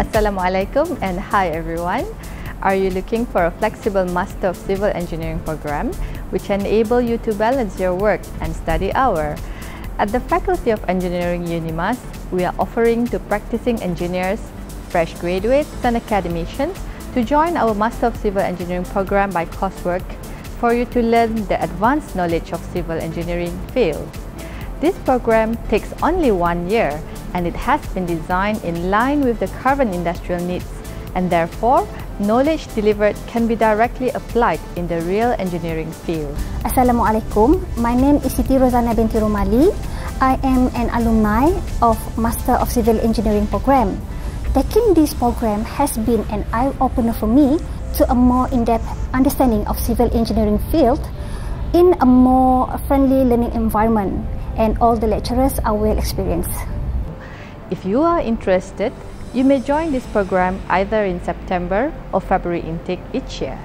Assalamualaikum and hi everyone. Are you looking for a flexible Master of Civil Engineering program which enable you to balance your work and study hour? At the Faculty of Engineering UNIMAS, we are offering to practicing engineers, fresh graduates and academicians to join our Master of Civil Engineering program by coursework for you to learn the advanced knowledge of civil engineering field. This program takes only one year and it has been designed in line with the current industrial needs and therefore knowledge delivered can be directly applied in the real engineering field. Assalamualaikum. My name is Siti Rozana binti Romali. I am an alumni of Master of Civil Engineering program. Taking this program has been an eye-opener for me to a more in-depth understanding of civil engineering field in a more friendly learning environment and all the lecturers are well experienced. If you are interested, you may join this program either in September or February intake each year.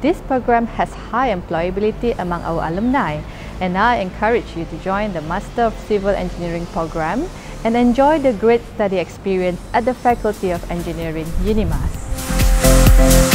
This program has high employability among our alumni and I encourage you to join the Master of Civil Engineering program and enjoy the great study experience at the Faculty of Engineering UNIMAS.